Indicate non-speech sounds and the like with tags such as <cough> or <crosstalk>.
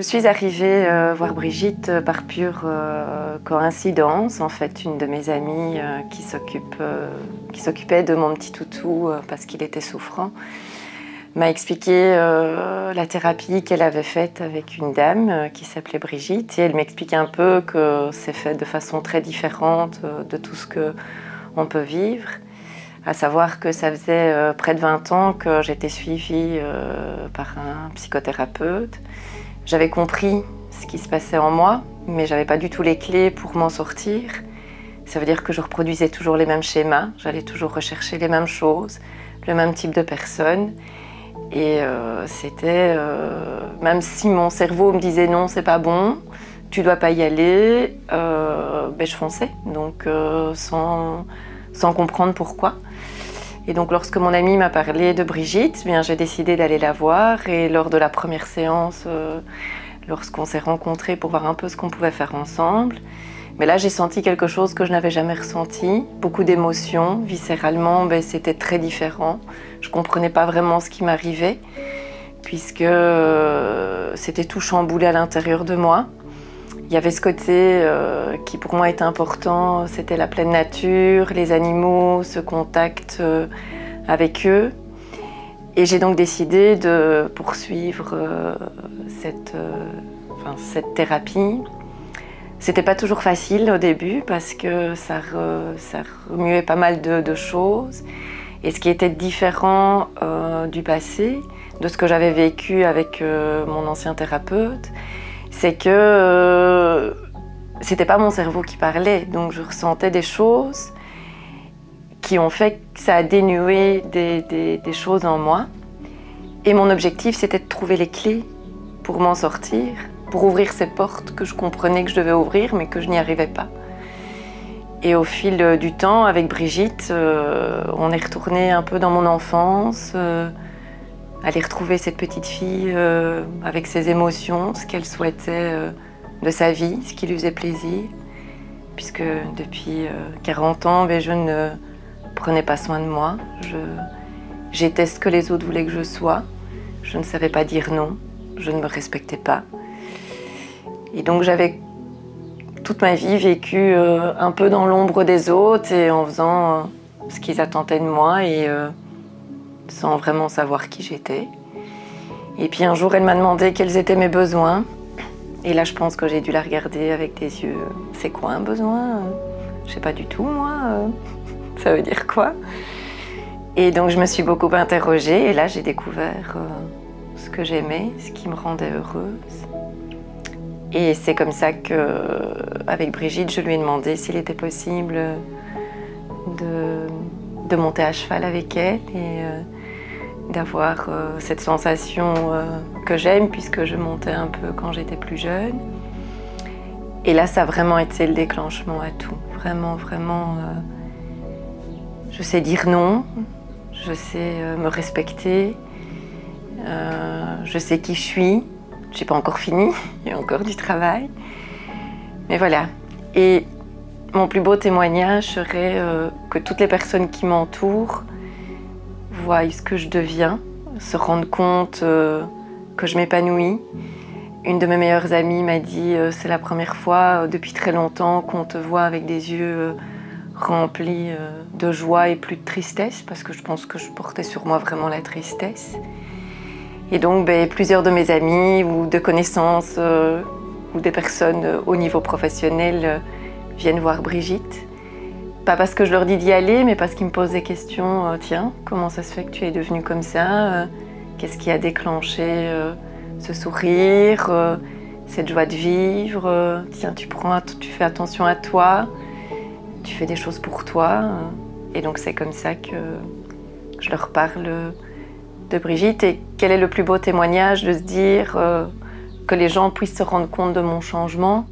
Je suis arrivée euh, voir Brigitte euh, par pure euh, coïncidence. En fait, une de mes amies qui s'occupait de mon petit toutou parce qu'il était souffrant m'a expliqué la thérapie qu'elle avait faite avec une dame qui s'appelait Brigitte. Et elle m'expliquait un peu que c'est fait de façon très différente de tout ce qu'on peut vivre. À savoir que ça faisait près de 20 ans que j'étais suivie par un psychothérapeute j'avais compris ce qui se passait en moi, mais j'avais pas du tout les clés pour m'en sortir. Ça veut dire que je reproduisais toujours les mêmes schémas, j'allais toujours rechercher les mêmes choses, le même type de personnes. Et euh, c'était, euh, même si mon cerveau me disait non, c'est pas bon, tu dois pas y aller, euh, ben je fonçais, donc sans, sans comprendre pourquoi. Et donc lorsque mon ami m'a parlé de Brigitte, bien j'ai décidé d'aller la voir et lors de la première séance, euh, lorsqu'on s'est rencontrés pour voir un peu ce qu'on pouvait faire ensemble, mais là j'ai senti quelque chose que je n'avais jamais ressenti, beaucoup d'émotions, viscéralement ben, c'était très différent. Je comprenais pas vraiment ce qui m'arrivait puisque euh, c'était tout chamboulé à l'intérieur de moi. Il y avait ce côté euh, qui pour moi était important, c'était la pleine nature, les animaux, ce contact euh, avec eux. Et j'ai donc décidé de poursuivre euh, cette, cette thérapie. C'était pas toujours facile au début parce que ça, remuait pas mal de, choses. Et ce qui était différent du passé, de ce que j'avais vécu avec mon ancien thérapeute, c'est que euh, c'était pas mon cerveau qui parlait, donc je ressentais des choses qui ont fait que ça a dénué des, choses en moi. Et mon objectif, c'était de trouver les clés pour m'en sortir, pour ouvrir ces portes que je comprenais que je devais ouvrir, mais que je n'y arrivais pas. Et au fil du temps, avec Brigitte, euh, on est retourné un peu dans mon enfance. Euh, aller retrouver cette petite fille euh, avec ses émotions, ce qu'elle souhaitait euh, de sa vie, ce qui lui faisait plaisir. Puisque depuis 40 euh, ans, ben, je ne prenais pas soin de moi. J'étais ce que les autres voulaient que je sois. Je ne savais pas dire non. Je ne me respectais pas. Et donc j'avais toute ma vie vécu un peu dans l'ombre des autres et en faisant ce qu'ils attendaient de moi. Et, sans vraiment savoir qui j'étais. Et puis un jour, elle m'a demandé quels étaient mes besoins. Et là, je pense que j'ai dû la regarder avec des yeux. C'est quoi un besoin? Je sais pas du tout, moi. <laughs> Ça veut dire quoi? Et donc, je me suis beaucoup interrogée. Et là, j'ai découvert euh, ce que j'aimais, ce qui me rendait heureuse. Et c'est comme ça que, avec Brigitte, je lui ai demandé s'il était possible de, monter à cheval avec elle. Euh, d'avoir euh, cette sensation euh, que j'aime puisque je montais un peu quand j'étais plus jeune. Et là, ça a vraiment été le déclenchement à tout. Vraiment, vraiment, euh, je sais dire non, je sais me respecter, je sais qui je suis. J'ai pas encore fini, <laughs> il y a encore du travail. Mais voilà. Et mon plus beau témoignage serait que toutes les personnes qui m'entourent voient ce que je deviens, se rendre compte euh, que je m'épanouis. Une de mes meilleures amies m'a dit euh, c'est la première fois euh, depuis très longtemps qu'on te voit avec des yeux remplis de joie et plus de tristesse parce que je pense que je portais sur moi vraiment la tristesse. Et donc ben, plusieurs de mes amis ou de connaissances ou des personnes au niveau professionnel viennent voir Brigitte pas parce que je leur dis d'y aller, mais parce qu'ils me posent des questions. Euh, tiens, comment ça se fait que tu es devenue comme ça euh, Qu'est-ce qui a déclenché euh, ce sourire, cette joie de vivre Tiens, tu, prends, tu fais attention à toi, tu fais des choses pour toi. et donc c'est comme ça que je leur parle de Brigitte. Et quel est le plus beau témoignage de se dire que les gens puissent se rendre compte de mon changement?